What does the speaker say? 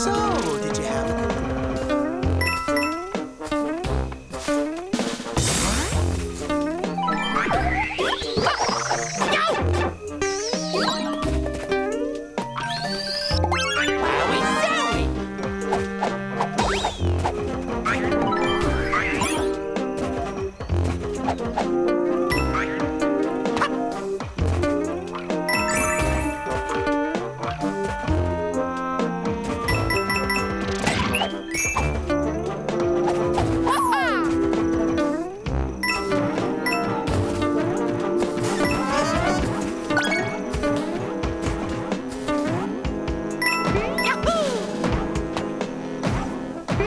So, did you have a good